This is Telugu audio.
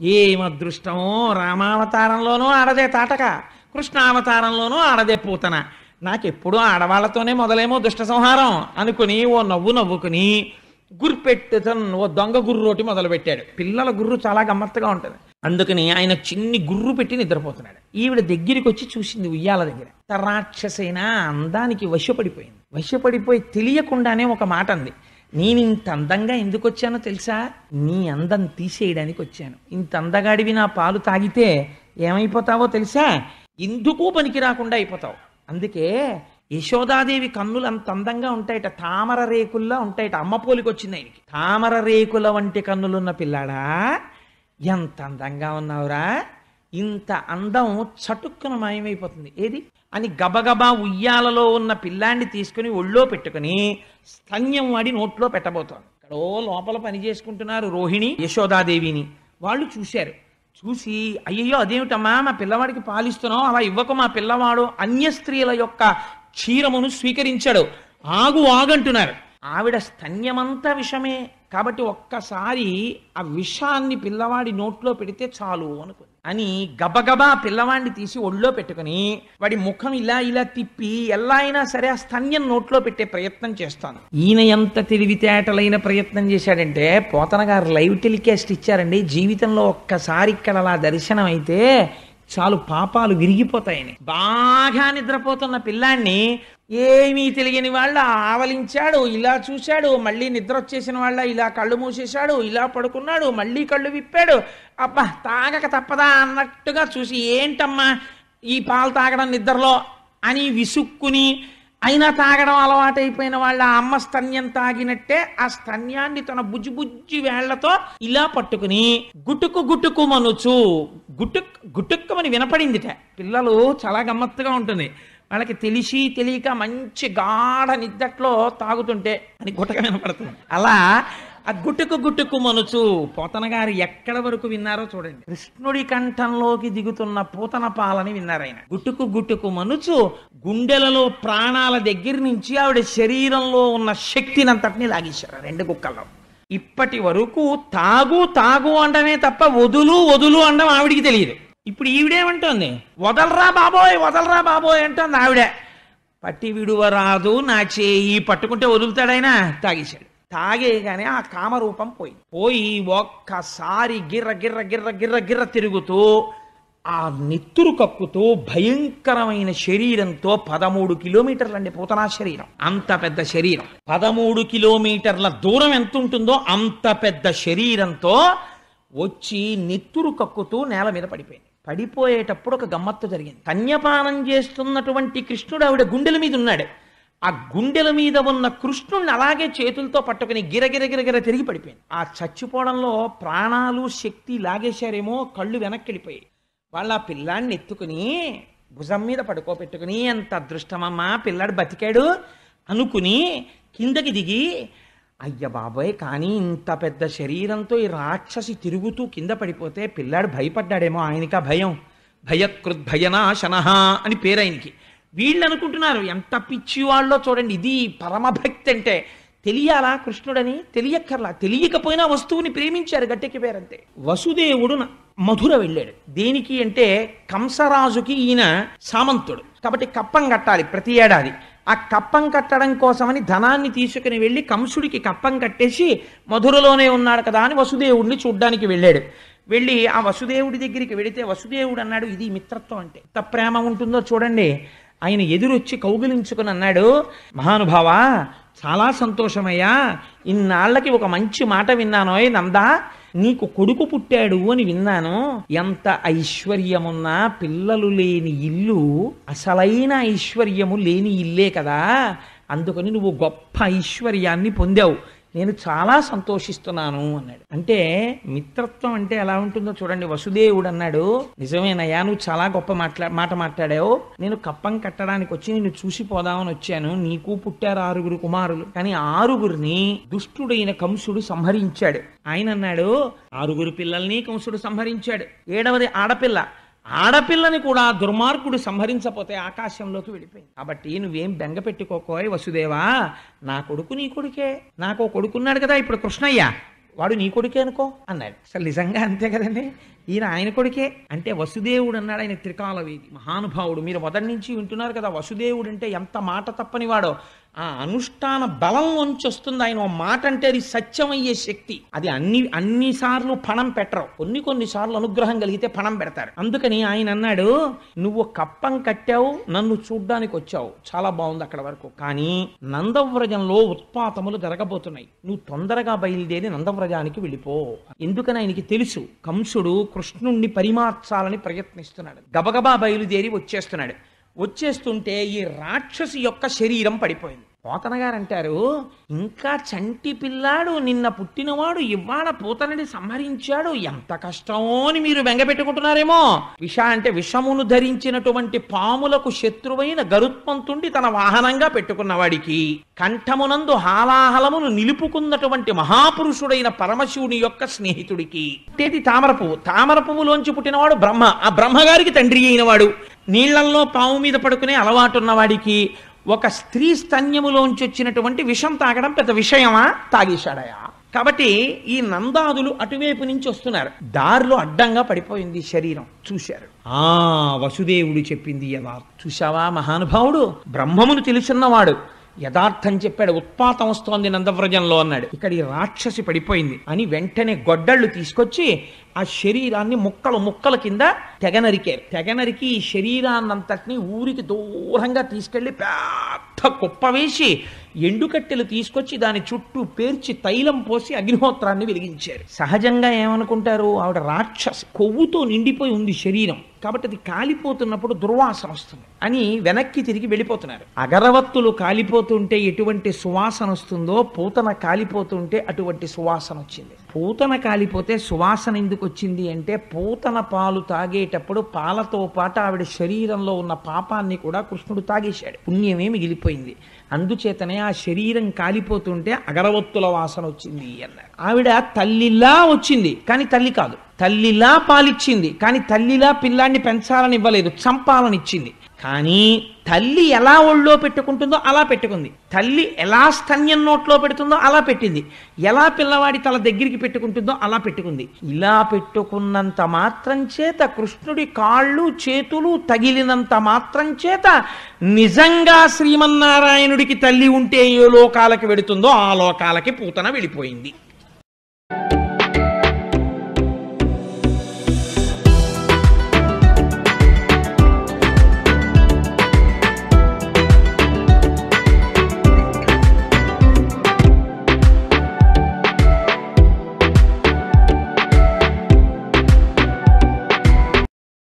ఏం అదృష్టమో రామావతారంలోనూ ఆడదే తాటక కృష్ణావతారంలోనూ ఆడదే పూతన. నాకెప్పుడూ ఆడవాళ్ళతోనే మొదలేమో దుష్ట సంహారం అనుకుని ఓ నవ్వు నవ్వుకుని గుర్పెట్టుతన్ ఓ దొంగ గుర్రోటి మొదలుపెట్టాడు. పిల్లల గుర్రు చాలా గమ్మత్తుగా ఉంటుంది. అందుకని ఆయన చిన్ని గుర్రు పెట్టి నిద్రపోతున్నాడు. ఈవిడ దగ్గరికి వచ్చి చూసింది ఉయ్యాల దగ్గర. రాక్షసైన అందానికి వశపడిపోయింది. వశపడిపోయి తెలియకుండానే ఒక మాట అంది నేను ఇంత అందంగా ఎందుకు వచ్చానో తెలుసా? నీ అందం తీసేయడానికి వచ్చాను. ఇంత అందగాడివి నా పాలు తాగితే ఏమైపోతావో తెలుసా? ఎందుకు పనికి రాకుండా అయిపోతావు? అందుకే యశోదాదేవి కన్నులు అంత అందంగా ఉంటాయట తామర రేకుల్లా ఉంటాయట. అమ్మ పోలికి వచ్చింది ఆయనకి. తామర రేకుల వంటి కన్నులున్న పిల్లాడా? ఎంత అందంగా ఉన్నావురా? ఇంత అందం చటుక్కున మాయమైపోతుంది. ఏది? అని గబగబా ఉయ్యాలలో ఉన్న పిల్లాన్ని తీసుకుని ఒళ్ళో పెట్టుకుని స్తన్యం వాడి నోట్లో పెట్టబోతోంది. ఇక్కడో లోపల పని చేసుకుంటున్నారు రోహిణి యశోదాదేవిని. వాళ్ళు చూశారు. చూసి అయ్యయ్యో అదేమిటమ్మా? మా పిల్లవాడికి పాలిస్తున్నావు అలా ఇవ్వకు మా పిల్లవాడు. అన్య స్త్రీల యొక్క క్షీరమును స్వీకరించాడు. ఆగు ఆగంటున్నారు. ఆవిడ స్తన్యమంతా విషమే. కాబట్టి ఒక్కసారి ఆ విషాన్ని పిల్లవాడి నోట్లో పెడితే చాలు అనుకుంది. అని గబగబా పిల్లవాడిని తీసి ఒళ్ళో పెట్టుకుని వాడి ముఖం ఇలా ఇలా తిప్పి ఎలా అయినా సరే ఆ స్తన్యం నోట్లో పెట్టే ప్రయత్నం చేస్తాను. ఈయన ఎంత తెలివితేటలైన ప్రయత్నం చేశాడంటే పోతన గారు లైవ్ టెలికాస్ట్ ఇచ్చారండి. జీవితంలో ఒక్కసారి ఇక్కడ అలా దర్శనం అయితే చాలు పాపాలు విరిగిపోతాయని. బాగా నిద్రపోతున్న పిల్లాన్ని ఏమీ తెలియని వాళ్ళ ఆవలించాడు ఇలా చూశాడు మళ్ళీ నిద్ర వచ్చేసిన వాళ్ళ ఇలా కళ్ళు మూసేశాడు ఇలా పడుకున్నాడు మళ్ళీ కళ్ళు విప్పాడు. అబ్బా తాగక తప్పదా అన్నట్టుగా చూసి ఏంటమ్మా ఈ పాలు తాగడం నిద్రలో? అని విసుక్కుని అయినా తాగడం అలవాటైపోయిన వాళ్ళ అమ్మ స్తన్యం తాగినట్టే ఆ స్తన్యాన్ని తన బుజ్జి బుజ్జి వేళ్ళతో ఇలా పట్టుకుని గుటుకు గుటుకు మనుచు. గుటుక్ గుటుక్కమని వినపడిందిట. పిల్లలు చాలా గమ్మత్తుగా ఉంటుంది. వాళ్ళకి తెలిసి తెలియక మంచి గాఢ నిద్దట్లో తాగుతుంటే అని గుట్టక వినపడుతుంది. అలా ఆ గుట్టుకు గుట్టుకు మనుచు పోతన గారు ఎక్కడ వరకు విన్నారో చూడండి. కృష్ణుడి కంఠంలోకి దిగుతున్న పూతన పాలని విన్నారాయన గుట్టుకు గుట్టుకు మనుచు గుండెలలో ప్రాణాల దగ్గర నుంచి ఆవిడ శరీరంలో ఉన్న శక్తినంతటిని లాగేశారు లాగించారు రెండు కుక్కల్లో. ఇప్పటి వరకు తాగు తాగు అండమే తప్ప వదులు వదులు అనడం ఆవిడికి తెలియదు. ఇప్పుడు ఈవిడేమంటోంది వదలరా బాబోయ్ వదలరా బాబోయ్ అంటోంది ఆవిడే. పట్టి విడువరాదు నా చేయి పట్టుకుంటే వదులుతాడైనా? తాగేశాడు. తాగేయగానే ఆ కామరూపం పోయి పోయి ఒక్కసారి గిర్ర గిర్ర గిర్ర గిర్ర గిర్ర తిరుగుతూ ఆ నెత్తురు కక్కుతూ భయంకరమైన శరీరంతో పదమూడు కిలోమీటర్లు అండి పూతనా శరీరం. అంత పెద్ద శరీరం. పదమూడు కిలోమీటర్ల దూరం ఎంత ఉంటుందో అంత పెద్ద శరీరంతో వచ్చి నెత్తురు కక్కుతూ నేల మీద పడిపోయింది. పడిపోయేటప్పుడు ఒక గమ్మత్తు జరిగింది. కన్యపానం చేస్తున్నటువంటి కృష్ణుడు ఆవిడ గుండెల మీద ఉన్నాడు. ఆ గుండెల మీద ఉన్న కృష్ణుడిని అలాగే చేతులతో పట్టుకుని గిరగిరగిరగిర గిరగిర తిరిగి పడిపోయింది. ఆ చచ్చిపోవడంలో ప్రాణాలు శక్తి లాగేశారేమో కళ్ళు వెనక్కి వెళ్ళిపోయాయి వాళ్ళ ఆ పిల్లాడిని ఎత్తుకుని భుజం మీద పడుకోబెట్టుకుని ఎంత అదృష్టమమ్మా పిల్లాడు బతికాడు అనుకుని కిందకి దిగి అయ్య బాబోయ్ కానీ ఇంత పెద్ద శరీరంతో ఈ రాక్షసి తిరుగుతూ కింద పడిపోతే పిల్లాడు భయపడ్డాడేమో ఆయనకా భయం. భయకృద్భయనాశన అని పేరు ఆయనకి వీళ్ళు అనుకుంటున్నారు ఎంత పిచ్చి వాళ్ళో చూడండి ఇది పరమభక్తి అంటే. తెలియాలా కృష్ణుడని? తెలియక్కర్లా. తెలియకపోయినా వస్తువుని ప్రేమించారు గట్టెక్కిపోయారంతే వసుదేవుడు మధుర వెళ్ళాడు. దేనికి అంటే కంసరాజుకి ఈయన సామంతుడు. కాబట్టి కప్పం కట్టాలి ప్రతి ఏడాది. ఆ కప్పం కట్టడం కోసమని ధనాన్ని తీసుకుని వెళ్ళి కంసుడికి కప్పం కట్టేసి మధురలోనే ఉన్నాడు కదా అని వసుదేవుడిని చూడ్డానికి వెళ్ళాడు. వెళ్ళి ఆ వసుదేవుడి దగ్గరికి వెళితే వసుదేవుడు అన్నాడు ఇది మిత్రత్వం అంటే ఎంత ప్రేమ ఉంటుందో చూడండి. ఆయన ఎదురొచ్చి కౌగిలించుకుని అన్నాడు మహానుభావా చాలా సంతోషమయ్యా. ఇన్నాళ్ళకి ఒక మంచి మాట విన్నానోయ్ నందా. నీకు కొడుకు పుట్టాడు అని విన్నాను. ఎంత ఐశ్వర్యమున్నా పిల్లలు లేని ఇల్లు అసలైన ఐశ్వర్యము లేని ఇల్లే కదా. అందుకని నువ్వు గొప్ప ఐశ్వర్యాన్ని పొందావు. నేను చాలా సంతోషిస్తున్నాను అన్నాడు. అంటే మిత్రత్వం అంటే ఎలా ఉంటుందో చూడండి. వసుదేవుడు అన్నాడు నిజమేనయ్యా నువ్వు చాలా గొప్ప మాట్లా మాట మాట్లాడావు. నేను కప్పం కట్టడానికి వచ్చి నిన్ను చూసి పోదామని వచ్చాను. నీకు పుట్టారు ఆరుగురు కుమారులు. కానీ ఆరుగురిని దుష్టుడైన కంసుడు సంహరించాడు. ఆయన అన్నాడు ఆరుగురు పిల్లల్ని కంసుడు సంహరించాడు. ఏడవది ఆడపిల్ల. ఆడపిల్లని కూడా దుర్మార్గుడు సంహరించపోతే ఆకాశంలోకి వెళ్ళిపోయింది. కాబట్టి నువ్వేం బెంగ పెట్టుకోకోయ్ వసుదేవా? నా కొడుకు నీ కొడుకే. నాకు కొడుకున్నాడు కదా ఇప్పుడు కృష్ణయ్య. వాడు నీ కొడుకే అనుకో అన్నాడు. అసలు నిజంగా అంతే కదండి? ఈయన ఆయన కొడుకే. అంటే వసుదేవుడు అన్నాడు ఆయన త్రికాలవేది. మహానుభావుడు. మీరు మొదటి నుంచి వింటున్నారు కదా వసుదేవుడు అంటే ఎంత మాట తప్పని వాడో. ఆ అనుష్ఠాన బలం నుంచి వస్తుంది ఆయన. ఓ మాట అంటే అది సత్యమయ్యే శక్తి. అది అన్ని అన్ని సార్లు పణం పెట్టరు. కొన్ని కొన్నిసార్లు అనుగ్రహం కలిగితే పణం పెడతారు. అందుకని ఆయన అన్నాడు నువ్వు కప్పం కట్టావు నన్ను చూడ్డానికి వచ్చావు. చాలా బాగుంది అక్కడ వరకు. కానీ నందవ్రజంలో ఉత్పాతములు జరగబోతున్నాయి. నువ్వు తొందరగా బయలుదేరి నందవ్రజానికి వెళ్ళిపో. ఎందుకని ఆయనకి తెలుసు కంసుడు కృష్ణుణ్ణి పరిమార్చాలని ప్రయత్నిస్తున్నాడు. గబగబా బయలుదేరి వచ్చేస్తున్నాడు. వచ్చేస్తుంటే ఈ రాక్షసి యొక్క శరీరం పడిపోయింది. పోతనగారంటారు అంటారు ఇంకా చంటి పిల్లాడు నిన్న పుట్టినవాడు ఇవాళ పూతనని సంహరించాడు. ఎంత కష్టమో అని మీరు బెంగపెట్టుకుంటున్నారేమో విష అంటే విషమును ధరించినటువంటి పాములకు శత్రువైన గరుత్మంతుండి తన వాహనంగా పెట్టుకున్నవాడికి కంఠమునందు హాలాహలమును నిలుపుకున్నటువంటి మహాపురుషుడైన పరమశివుని యొక్క స్నేహితుడికి. తేది తామర పువ్వు తామర పువ్వులోంచి పుట్టినవాడు బ్రహ్మ. ఆ బ్రహ్మగారికి తండ్రి అయినవాడు. నీళ్ళల్లో పాము మీద పడుకునే అలవాటు ఉన్నవాడికి ఒక స్త్రీ స్తన్యములోంచి వచ్చినటువంటి విషం తాగడం పెద్ద విషయమా? తాగేశాడయా? కాబట్టి ఈ నందాదులు అటువైపు నుంచి వస్తున్నారు. దారిలో అడ్డంగా పడిపోయింది శరీరం. చూశారు. ఆ వసుదేవుడు చెప్పింది ఎలా చూశావా మహానుభావుడు? బ్రహ్మమును తెలుసున్నవాడు. యథార్థం చెప్పాడు ఉత్పాతం వస్తోంది నందవ్రజంలో అన్నాడు. ఇక్కడ ఈ రాక్షసి పడిపోయింది అని వెంటనే గొడ్డళ్ళు తీసుకొచ్చి ఆ శరీరాన్ని ముక్కలు ముక్కల కింద తెగనరికారు తెగనరికి ఈ శరీరాన్నంతటిని ఊరికి దూరంగా తీసుకెళ్ళి పెద్ద కుప్ప వేసి ఎండుకట్టెలు తీసుకొచ్చి దాని చుట్టూ పేర్చి తైలం పోసి అగ్నిహోత్రాన్ని వెలిగించారు. సహజంగా ఏమనుకుంటారు? ఆవిడ రాక్షసి. కొవ్వుతో నిండిపోయి ఉంది శరీరం. కాబట్టి అది కాలిపోతున్నప్పుడు దుర్వాసన వస్తుంది అని వెనక్కి తిరిగి వెళ్ళిపోతున్నారు. అగరవత్తులు కాలిపోతుంటే ఎటువంటి సువాసన వస్తుందో పూతన కాలిపోతుంటే అటువంటి సువాసన వచ్చింది. పూతన కాలిపోతే సువాసన ఎందుకు వచ్చింది అంటే పూతన పాలు తాగేటప్పుడు పాలతో పాటు ఆవిడ శరీరంలో ఉన్న పాపాన్ని కూడా కృష్ణుడు తాగేశాడు. పుణ్యమే మిగిలిపోయింది. అందుచేతనే ఆ శరీరం కాలిపోతుంటే అగరవత్తుల వాసన వచ్చింది అన్నారు. ఆవిడ తల్లిలా వచ్చింది కానీ తల్లి కాదు. తల్లిలా పాలిచ్చింది కానీ తల్లిలా పిల్లాన్ని పెంచాలని ఇవ్వలేదు చంపాలని ఇచ్చింది కానీ తల్లి ఎలా ఒళ్ళో పెట్టుకుంటుందో అలా పెట్టుకుంది. తల్లి ఎలా స్తన్యం నోట్లో పెడుతుందో అలా పెట్టింది. ఎలా పిల్లవాడి తల దగ్గరికి పెట్టుకుంటుందో అలా పెట్టుకుంది. ఇలా పెట్టుకున్నంత మాత్రం చేత కృష్ణుడి కాళ్ళు చేతులు తగిలినంత మాత్రం చేత నిజంగా శ్రీమన్నారాయణుడికి తల్లి ఉంటే ఏ లోకాలకి వెడుతుందో ఆ లోకాలకి పూతన వెళ్ళిపోయింది.